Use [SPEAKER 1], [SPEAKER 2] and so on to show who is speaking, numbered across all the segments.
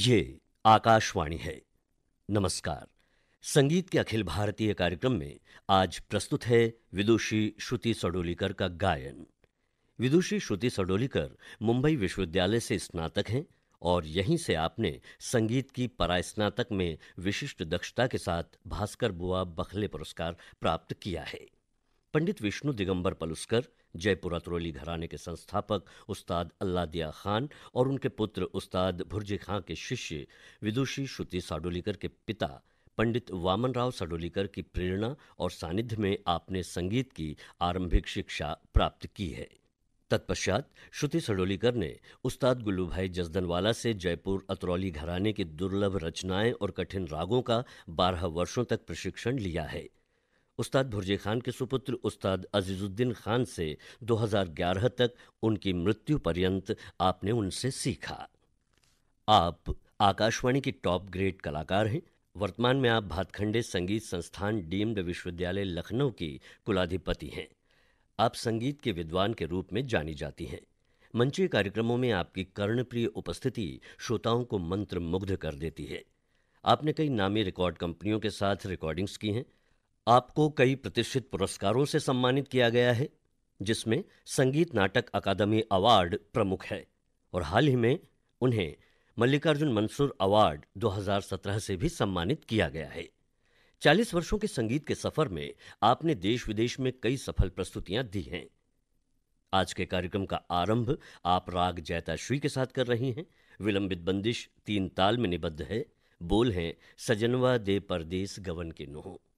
[SPEAKER 1] ये आकाशवाणी है। नमस्कार। संगीत के अखिल भारतीय कार्यक्रम में आज प्रस्तुत है विदुषी श्रुति सडोलीकर का गायन। विदुषी श्रुति सडोलीकर मुंबई विश्वविद्यालय से स्नातक हैं और यहीं से आपने संगीत की परास्नातक में विशिष्ट दक्षता के साथ भास्कर बुआ बखले पुरस्कार प्राप्त किया है। पंडित विष्णु दिगंबर पलुस्कर जयपुर अतरौली घराने के संस्थापक उस्ताद अल्लादिया खान और उनके पुत्र उस्ताद भुर्जे खां के शिष्य विदुषी श्रुति साडोलीकर के पिता पंडित वामन राव साडोलीकर की प्रेरणा और सानिध्य में आपने संगीत की आरंभिक शिक्षा प्राप्त की है। तत्पश्चात श्रुति सडोलीकर ने उस्ताद गुल्लू भाई जसदनवाला से जयपुर अतरौली घराने की दुर्लभ रचनाएँ और कठिन रागों का बारह वर्षों तक प्रशिक्षण लिया है। उस्ताद भुरजे खान के सुपुत्र उस्ताद अजीजुद्दीन खान से 2011 तक उनकी मृत्यु पर्यंत आपने उनसे सीखा। आप आकाशवाणी के टॉप ग्रेड कलाकार हैं। वर्तमान में आप भातखंडे संगीत संस्थान डीम्ड विश्वविद्यालय लखनऊ की कुलाधिपति हैं। आप संगीत के विद्वान के रूप में जानी जाती हैं। मंचीय कार्यक्रमों में आपकी कर्णप्रिय उपस्थिति श्रोताओं को मंत्र मुग्ध कर देती है। आपने कई नामी रिकॉर्ड कंपनियों के साथ रिकॉर्डिंग्स की हैं। आपको कई प्रतिष्ठित पुरस्कारों से सम्मानित किया गया है, जिसमें संगीत नाटक अकादमी अवार्ड प्रमुख है, और हाल ही में उन्हें मल्लिकार्जुन मंसूर अवार्ड 2017 से भी सम्मानित किया गया है। 40 वर्षों के संगीत के सफ़र में आपने देश विदेश में कई सफल प्रस्तुतियाँ दी हैं। आज के कार्यक्रम का आरंभ आप राग जैताश्री के साथ कर रही हैं। विलंबित बंदिश तीन ताल में निबद्ध है, बोल हैं, सजनवा दे परदेस गवन के नोह।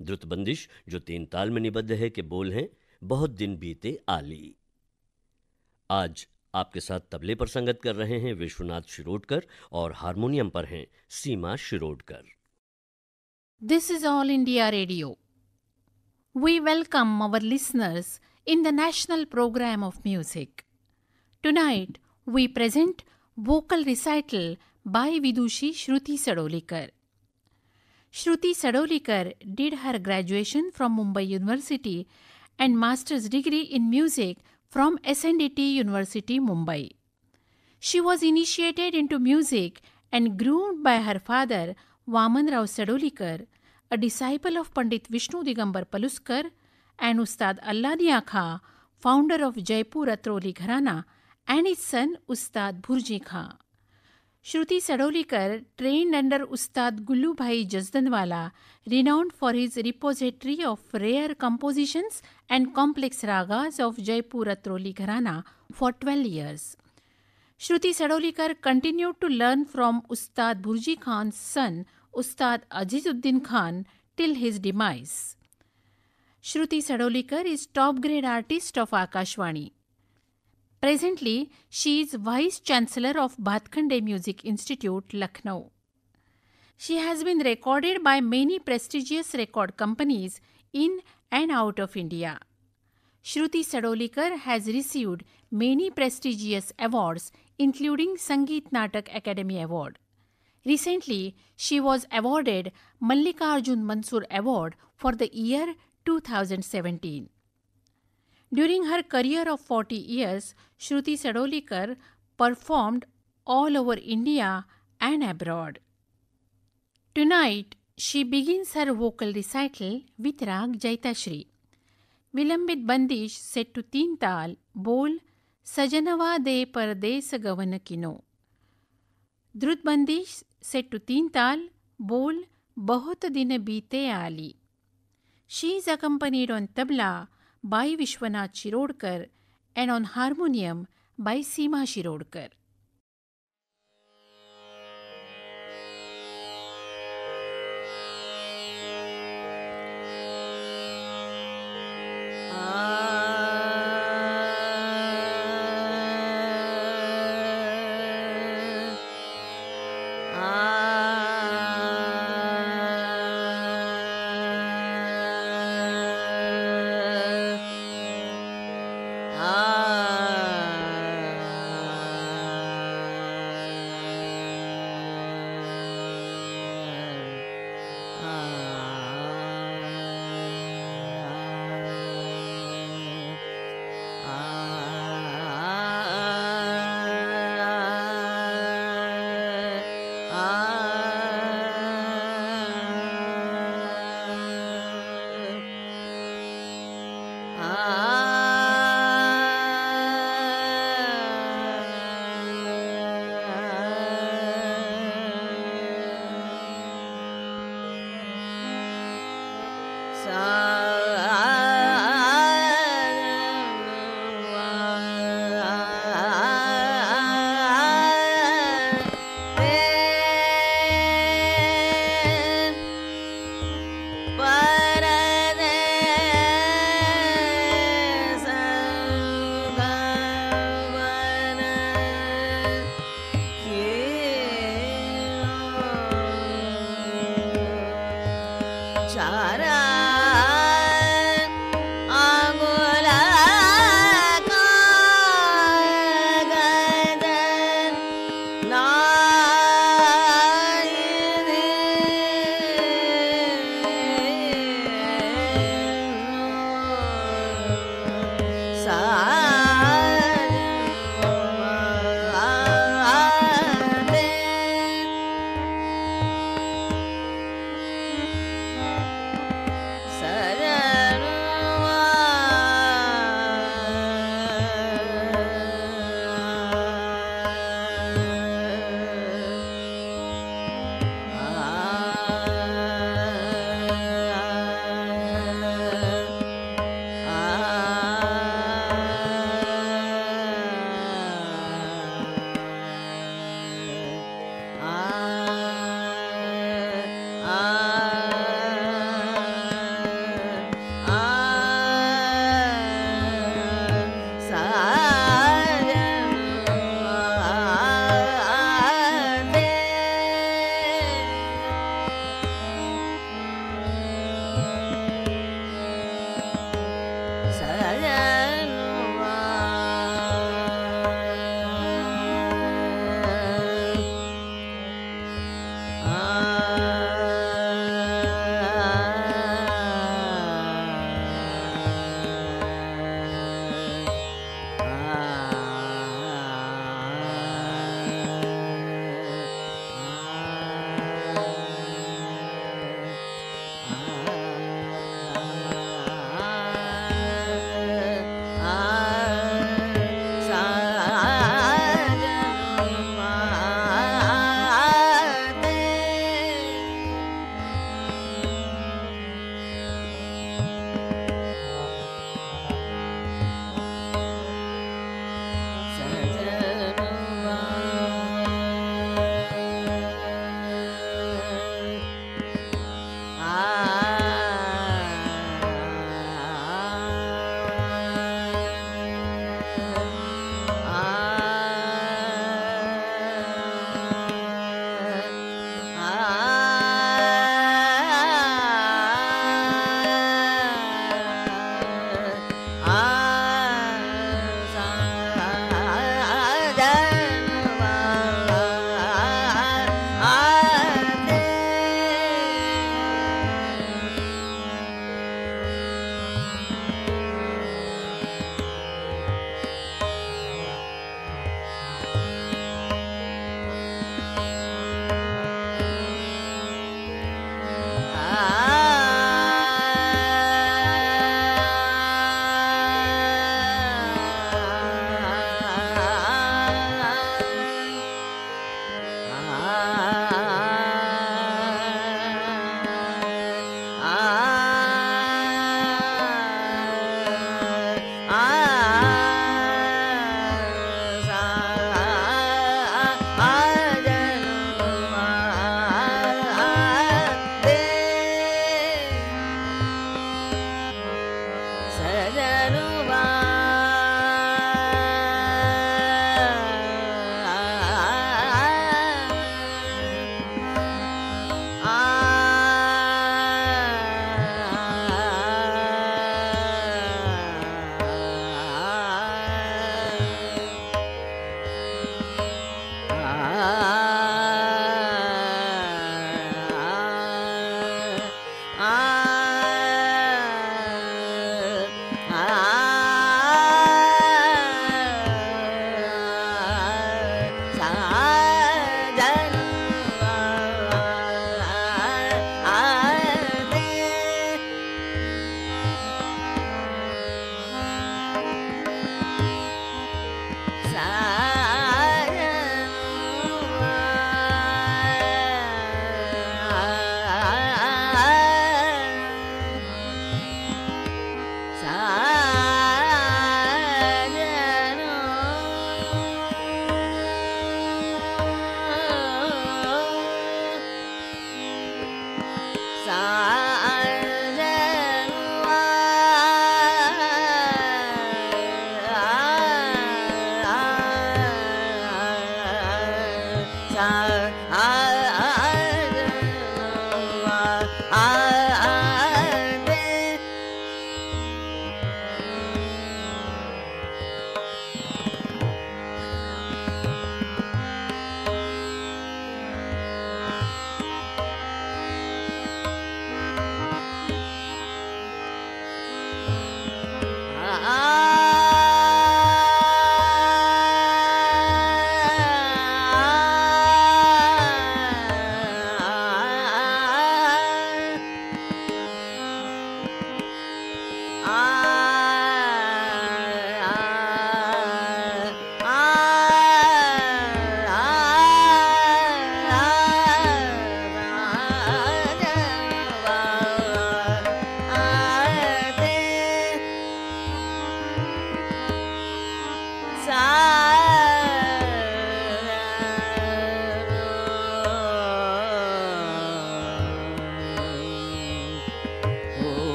[SPEAKER 1] द्रुत बंदिश जो तीन ताल में निबद्ध है के बोल हैं, बहुत दिन बीते आली। आज आपके साथ तबले पर संगत कर रहे हैं विश्वनाथ शिरोडकर और हारमोनियम पर हैं Seema Shirodkar.
[SPEAKER 2] This is All India Radio we welcome our listeners in the national programme of music tonight we present vocal recital by Vidushi Shruti Sadolikar Shruti Sadolikar did her graduation from Mumbai University and master's degree in music from SNDT University, Mumbai. She was initiated into music and groomed by her father, Vaman Rao Sadolikar, a disciple of Pandit Vishnu Digambar Paluskar, and Ustad Alladiya Khan, founder of Jaipur Atroli Gharana, and his son Ustad Bhurji Khan. Shruti Sadolikar train under Ustad Gullu Bhai Jasdanwala renowned for his repository of rare compositions and complex ragas of Jaipur Atrauli gharana for twelve years Shruti Sadolikar continue to learn from Ustad Bhurji Khan son Ustad Azizuddin Khan till his demise Shruti Sadolikar is top grade artist of Akashvani Presently, she is Vice Chancellor of Bhatkhande Music Institute, Lucknow. She has been recorded by many prestigious record companies in and out of India. Shruti Sadolikar has received many prestigious awards, including Sangeet Natak Academy Award. Recently, she was awarded Mallikarjun Mansur Award for the year 2017. During her career of 40 years, Shruti Sadolikar performed all over India and abroad. Tonight, she begins her vocal recital with Rag Jaitashri. विलंबित बंदिश set to तीन ताल बोल सजनवा दे परदेस गवन किनो द्रुत बंदिश सेट टू तीन ताल बोल बहुत दिन बीते आली she is accompanied on tabla by Vishwanath Shirodkar and on harmonium by Seema Shirodkar.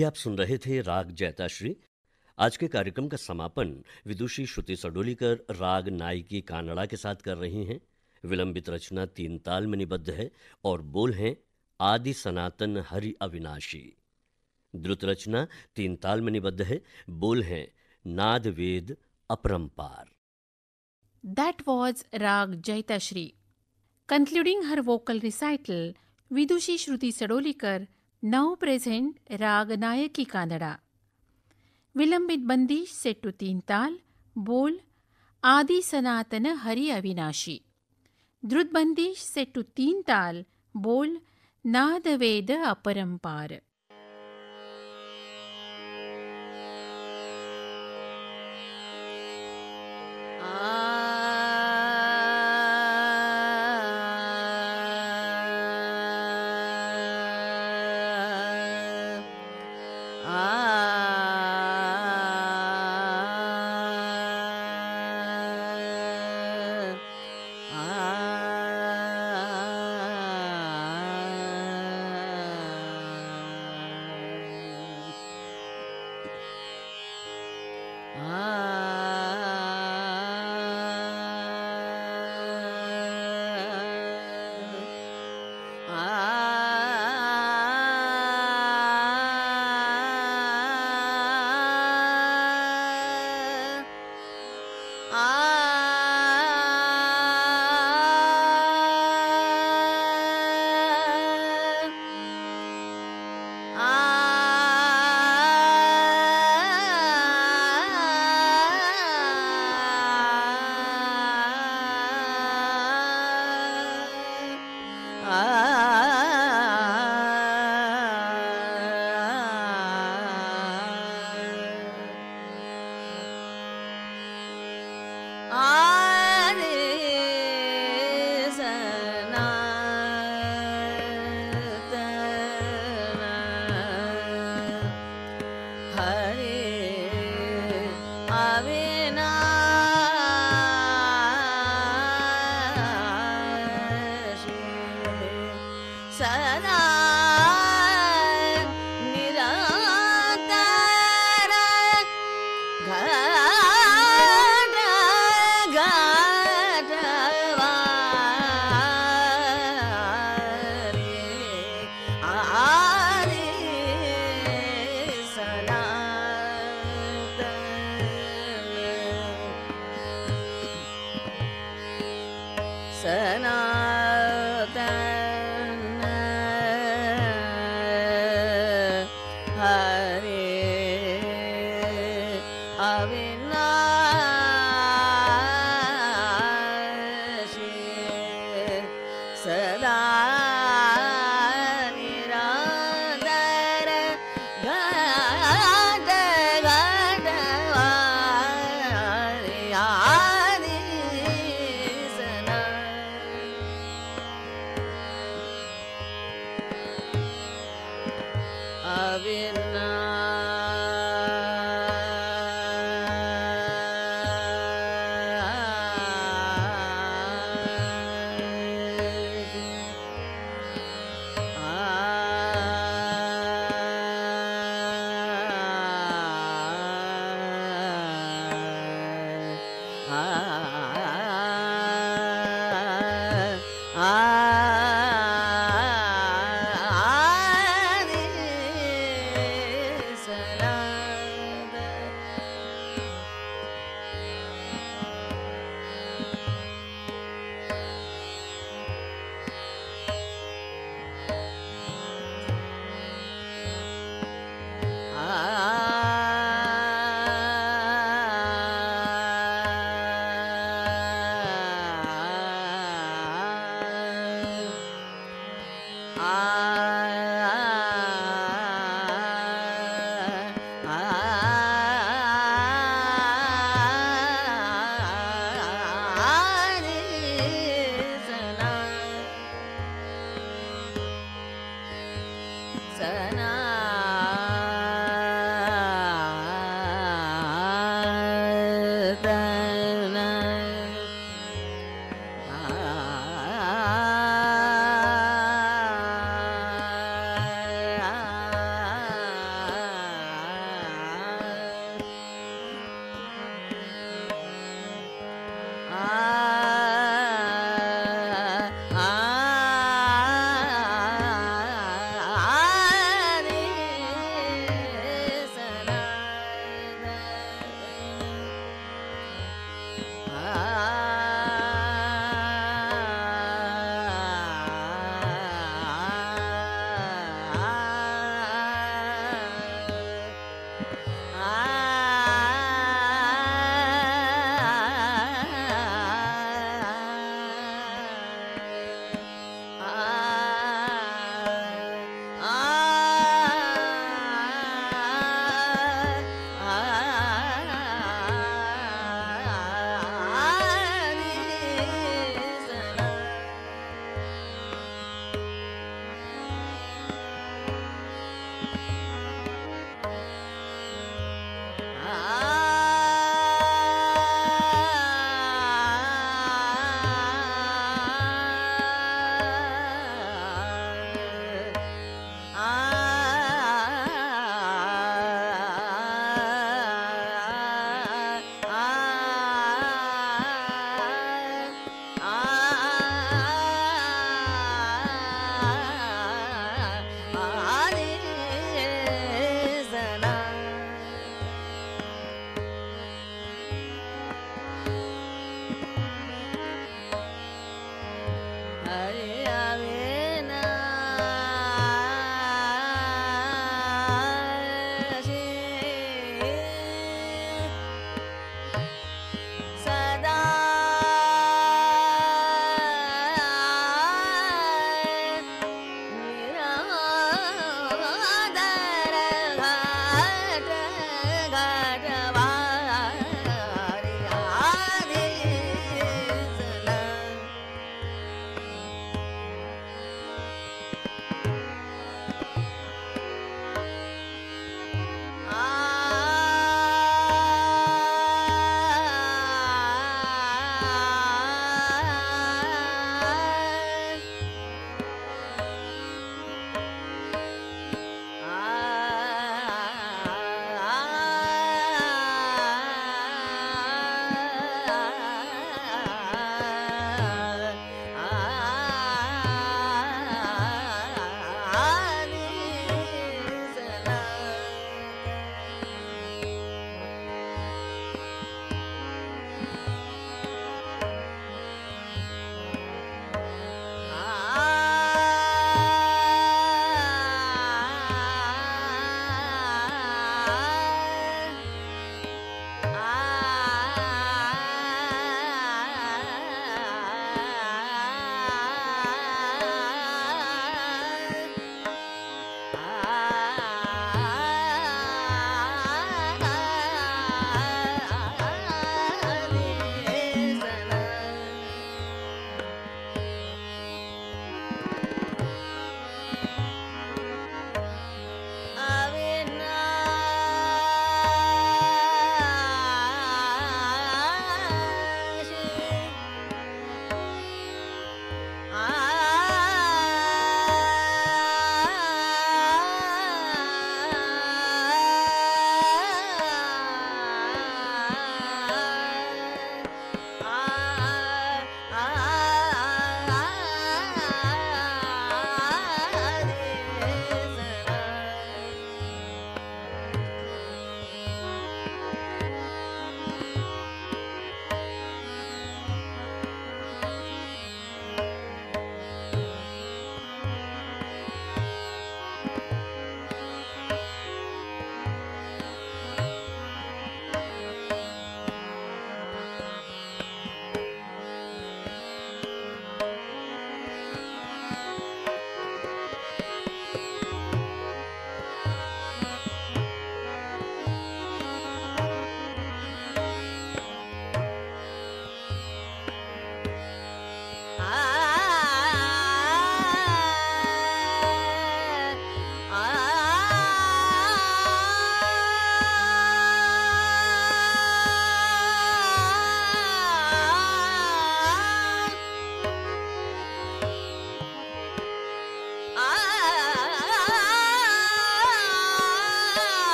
[SPEAKER 1] अभी आप सुन रहे थे राग जैताश्री। आज के कार्यक्रम का समापन विदुषी श्रुति सडोलीकर राग नायकी कानड़ा के साथ कर रही हैं। विलंबित रचना तीन ताल में निबद्ध है और बोल हैं आदि सनातन हरि अविनाशी। द्रुत रचना तीन ताल में निबद्ध है बोल हैं नाद वेद अपरंपार।
[SPEAKER 3] That was Rag Jaitashri. Concluding her vocal recital, Vidushi Shruti Sadolikar now present raga Nayaki Kanada विलंबित बंदी, सेट्टु तीन ताल, बोल, आदि सनातन हरि अविनाशी। द्रुत बंदीश सेट्टु तीन ताल, बोल नाद वेद अपरंपार।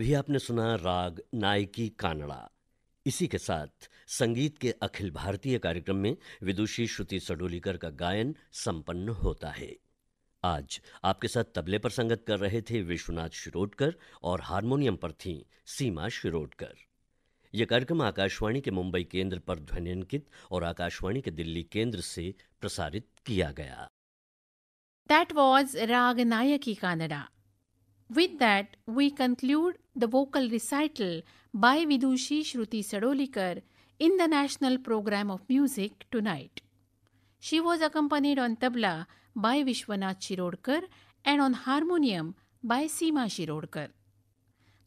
[SPEAKER 1] अभी आपने सुना राग नायकी कानड़ा। इसी के साथ संगीत के अखिल भारतीय कार्यक्रम में विदुषी श्रुति सडोलीकर का गायन संपन्न होता है। आज आपके साथ तबले पर संगत कर रहे थे विश्वनाथ शिरोडकर और हारमोनियम पर थीं सीमा शिरोडकर। यह कार्यक्रम आकाशवाणी के मुंबई केंद्र पर ध्वनिंकित और आकाशवाणी के दिल्ली केंद्र से प्रसारित किया गया।
[SPEAKER 2] That was Rag Nayaki Kannada. With that, we conclude the vocal recital by Vidushi Shruti Sadolikar in the National Program of Music tonight. She was accompanied on tabla by Vishwanath Shirodkar and on harmonium by Seema Shirodkar.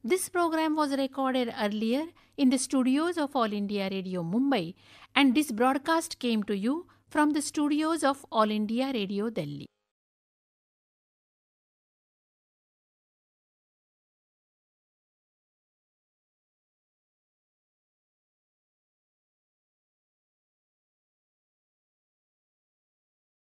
[SPEAKER 2] This program was recorded earlier in the studios of All India Radio Mumbai and this broadcast came to you from the studios of All India Radio Delhi.